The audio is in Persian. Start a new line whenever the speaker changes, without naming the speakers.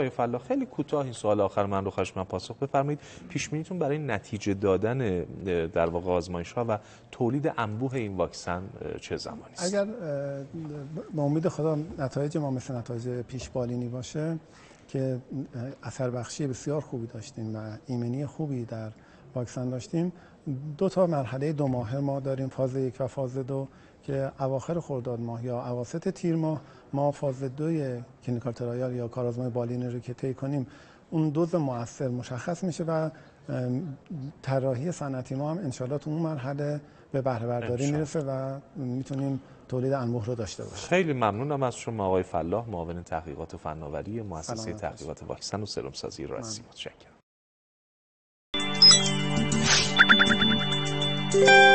آقای فلا خیلی کوتاه این سوال آخر من رو خواهش من پاسخ بفرمایید. پیش بینیتون برای نتیجه دادن در واقع آزمایش ها و تولید انبوه این واکسن چه زمانی است؟
اگر با امید خدا نتایج ما مثل نتایج پیش بالینی باشه که اثر بخشی بسیار خوبی داشتیم و ایمنی خوبی در واکسن داشتیم. دو تا مرحله دو ماهه ما داریم فاز یک و فاز دو که اواخر خرداد ماه یا اواسط تیر ماه ما فاز دوی clinical trial یا کارآزمای بالینی رو که طی کنیم اون دوز موثر مشخص میشه و طراحی صنعتی ما هم انشالله تو اون مرحله به بهره برداری می‌رسه و می‌تونیم تولید انبوه رو داشته باشیم.
خیلی ممنونم از شما آقای فلاح معاون تحقیقات و فناوری مؤسسه تحقیقات واکسن و سرم سازی رازی متشکرم. Thank you.